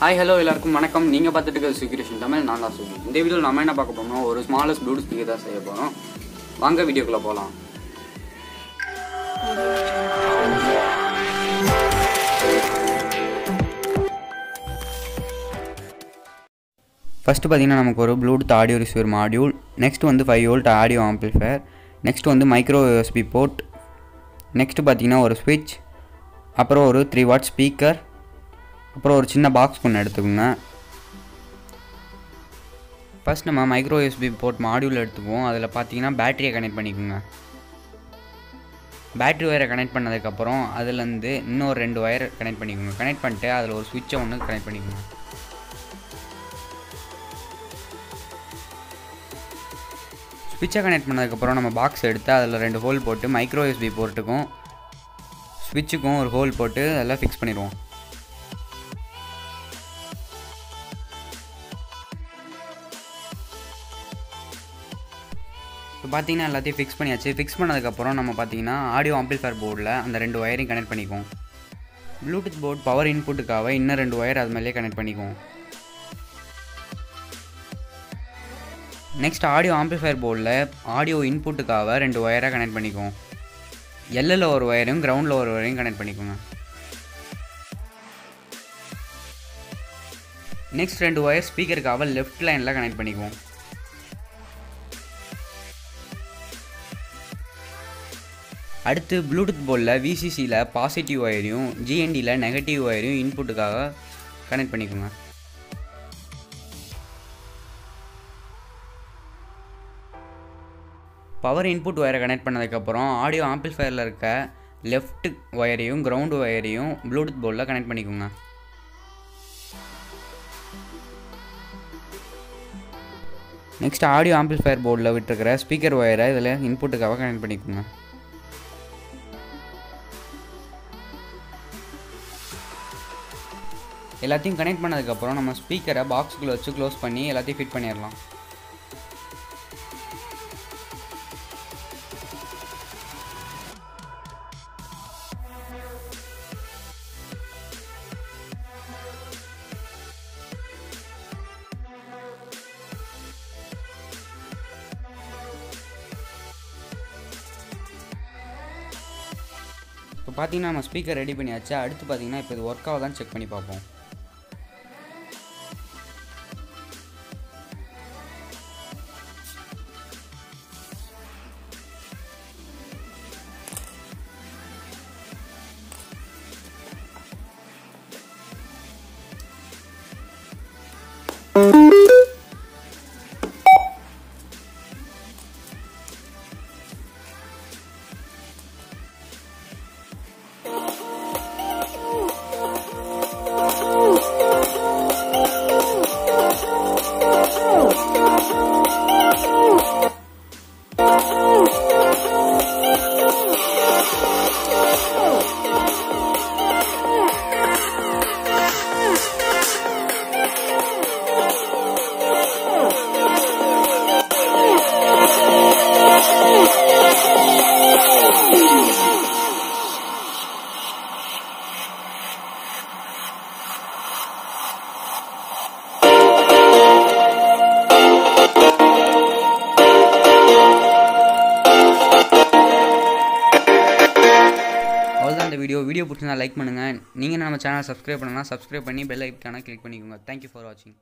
Hi hello எல்லாருக்கும் வணக்கம். நீங்கள் பார்த்துட்டு இருக்க சுகிரேஷன் தமிழ். நான் தான் சுகி இந்த வீடியோவில் நம்ம என்ன பார்க்க போகணும் ஒரு ஸ்மாலஸ்ட் ப்ளூடூத் ஸ்பீக்கர் தான் செய்ய போகிறோம் வாங்க வீடியோக்குள்ளே போகலாம் ஃபஸ்ட்டு பார்த்தீங்கன்னா நமக்கு ஒரு Bluetooth audio receiver module next வந்து five volt audio amplifier next வந்து மைக்ரோ யூஎஸ்பி போர்ட் நெக்ஸ்ட் பார்த்தீங்கன்னா ஒரு ஸ்விட்ச் அப்புறம் ஒரு த்ரீ வாட் ஸ்பீக்கர் அப்புறம் ஒரு சின்ன பாக்ஸ் ஒன்று எடுத்துக்கோங்க. ஃபஸ்ட் நம்ம மைக்ரோ யூஎஸ்பி போர்ட் மாடியூல் எடுத்துக்குவோம். அதில் பார்த்தீங்கன்னா பேட்டரியை கனெக்ட் பண்ணிக்கோங்க. பேட்ரி ஒயரை கனெக்ட் பண்ணதுக்கப்புறம் அதுலேருந்து இன்னொரு ரெண்டு ஒயர் கனெக்ட் பண்ணிக்கோங்க. கனெக்ட் பண்ணிட்டு அதில் ஒரு சுவிட்சை ஒன்று கனெக்ட் பண்ணிக்கோங்க. ஸ்விட்சை கனெக்ட் பண்ணதுக்கப்புறம் நம்ம பாக்ஸ் எடுத்து அதில் ரெண்டு ஹோல் போட்டு மைக்ரோ யூஎஸ்பி போர்ட்டுக்கும் ஸ்விட்சுக்கும் ஒரு ஹோல் போட்டு அதெல்லாம் ஃபிக்ஸ் பண்ணிடுவோம். இப்போ பார்த்தீங்கன்னா எல்லாத்தையும் ஃபிக்ஸ் பண்ணியாச்சு. ஃபிக்ஸ் பண்ணதுக்கப்புறம் நம்ம பார்த்தீங்கன்னா ஆடியோ ஆம்பிளிஃபயர் போர்டில் அந்த ரெண்டு ஒயரையும் கனெக்ட் பண்ணிக்குவோம். ப்ளூடூத் போர்ட் பவர் இன்புட்டுக்காக இன்னும் ரெண்டு ஒயர் அது மேலேயே கனெக்ட் பண்ணிக்குவோம். நெக்ஸ்ட் ஆடியோ ஆம்பிளிஃபயர் போர்டில் ஆடியோ இன்புட்டுக்காக ரெண்டு ஒயராக கனெக்ட் பண்ணிக்குவோம். எல்லில் ஒரு ஒயரையும் கிரவுண்டில் ஒரு ஒயரையும் கனெக்ட் பண்ணிக்கோங்க. நெக்ஸ்ட் ரெண்டு ஒயர் ஸ்பீக்கருக்காக லெஃப்ட் லைனில் கனெக்ட் பண்ணிக்குவோம். அடுத்து ப்ளூடூத் போர்டில் விசிசியில் பாசிட்டிவ் ஒயரையும் ஜிஎன்டியில் நெகட்டிவ் ஒயரையும் இன்புட்டுக்காக கனெக்ட் பண்ணிக்கோங்க. பவர் இன்புட் ஒயரை கனெக்ட் பண்ணதுக்கப்புறம் ஆடியோ ஆம்பிளிஃபயரில் இருக்க லெஃப்ட் ஒயரையும் கிரவுண்ட் ஒயரையும் ப்ளூடூத் போர்டில் கனெக்ட் பண்ணிக்கோங்க. நெக்ஸ்ட் ஆடியோ ஆம்பிளிஃபயர் போர்டில் விட்டுருக்கிற ஸ்பீக்கர் ஒயரை இதில் இன்புட்டுக்காக கனெக்ட் பண்ணிக்கோங்க. எல்லாத்தையும் கனெக்ட் பண்ணதுக்கப்புறம் நம்ம ஸ்பீக்கரை பாக்ஸுக்குள்ளே வச்சு க்ளோஸ் பண்ணி எல்லாத்தையும் ஃபிட் பண்ணிடலாம். இப்போ பார்த்தீங்கன்னா நம்ம ஸ்பீக்கர் ரெடி பண்ணியாச்சு. அடுத்து பார்த்தீங்கன்னா இப்போ இது ஒர்க் ஆகுதான்னு செக் பண்ணி பார்ப்போம். oh you. அவ்வளோதான் இந்த வீடியோ வீடியோ பிடிச்சிருந்தா லைக் பண்ணுங்கள் நீங்கள் நம்ம சேனல் சப்ஸ்கிரைப் பண்ணலாம் சப்ஸ்கிரைப் பண்ணி பெல் ஐக்கான கிளிக் பண்ணிக்கோங்க. தேங்க்யூ ஃபார் வாட்சிங்